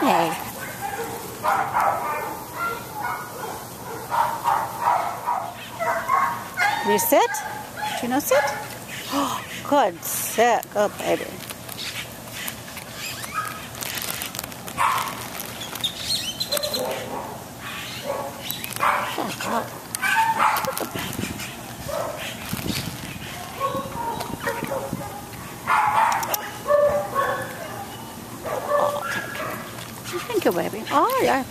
Do you sit? You know sit? Oh, good. Sit. Good baby. Oh, thank Oh, yeah.